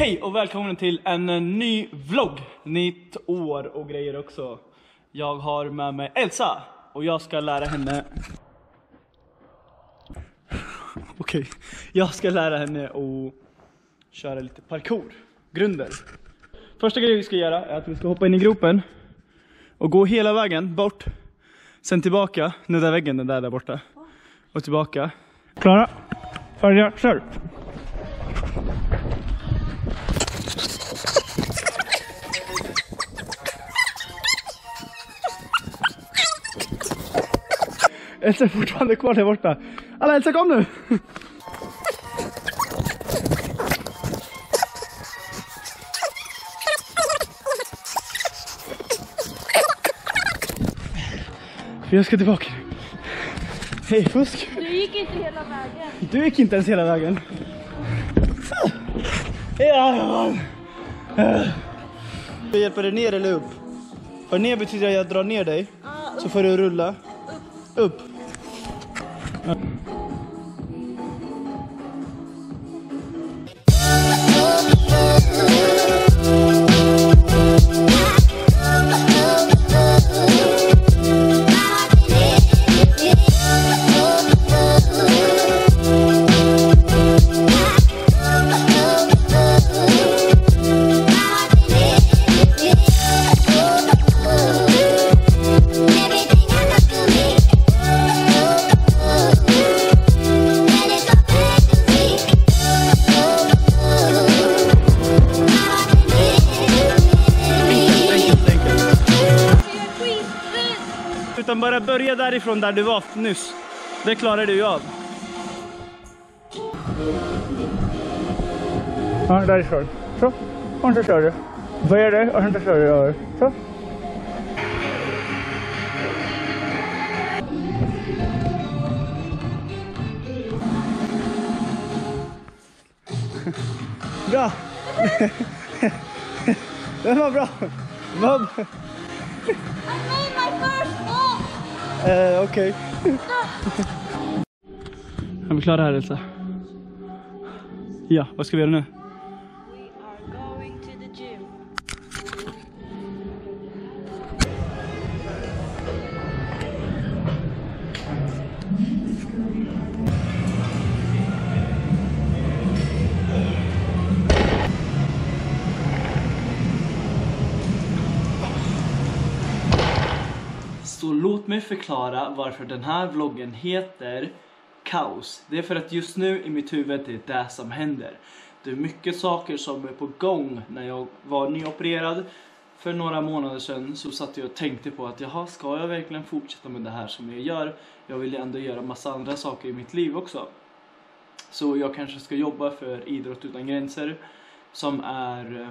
Hej och välkommen till en eh, ny vlogg. Nytt år och grejer också. Jag har med mig Elsa och jag ska lära henne... Okej, jag ska lära henne att köra lite parkour. Grunder. Första grejen vi ska göra är att vi ska hoppa in i gropen och gå hela vägen bort. Sen tillbaka, nudda väggen den där där borta. Och tillbaka. Klara, färdiga, kör! Elsa är fortfarande kvar där borta. Alla Elsa kom nu! Jag ska tillbaka. Hej fusk! Du gick inte hela vägen. Du gick inte ens hela vägen. Ja. Jag hjälper dig ner eller upp? För ner betyder att jag drar ner dig. Så får du rulla. Upp. Utan bara börja därifrån där du var nyss. Det klarar du ju av. Ja, därifrån. Så. Och så kör du. Börja där och sen kör du över. Så. Bra! Den var bra! Vad- I made my first ball. Eh, okej. Är vi klara här Elsa? Ja, vad ska vi göra nu? Mig förklara varför den här vloggen heter Kaos. Det är för att just nu i mitt huvud det är det som händer. Det är mycket saker som är på gång. När jag var nyopererad för några månader sedan så satt jag och tänkte på att jaha, ska jag verkligen fortsätta med det här som jag gör? Jag vill ju ändå göra massa andra saker i mitt liv också. Så jag kanske ska jobba för Idrott utan gränser som är eh,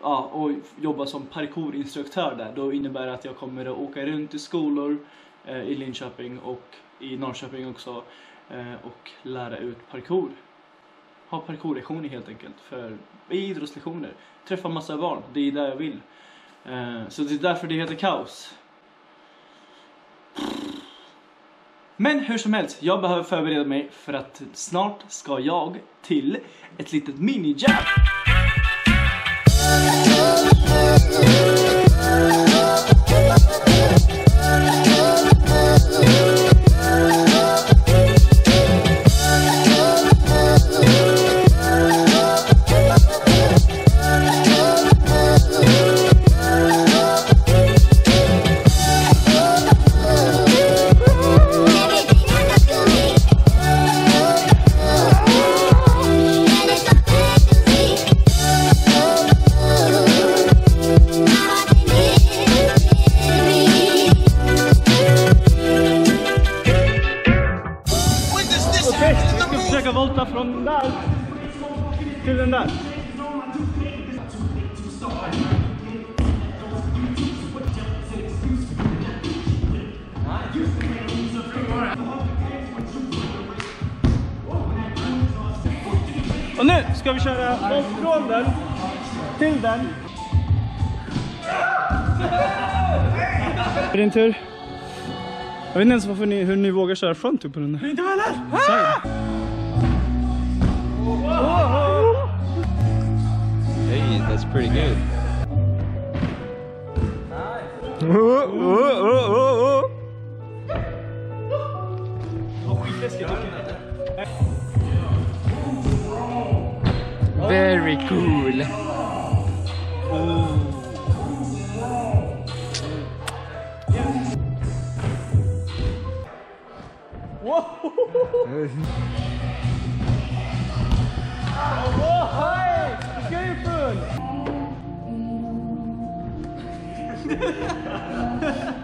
ja, och jobba som parkourinstruktör där. Då innebär det att jag kommer att åka runt i skolor eh, i Linköping och i Norrköping också eh, och lära ut parkour. Ha parkourlektioner helt enkelt, för idrottslektioner. Träffa massa barn, det är det jag vill. Eh, så det är därför det heter kaos. Men hur som helst, jag behöver förbereda mig för att snart ska jag till ett litet minijab. Bye. Okej, vi ska försöka volta från den där till den där. Och nu ska vi köra volt från den till den. Är det din tur? Jag vet inte ens varför ni, hur ni vågar köra front upp på den. Inte heller! Ah! Whoa! Hey, that's pretty good. Nice. Oh, oh, oh, oh, oh. Very cool. Whoa! Whoa! Hey! Geil,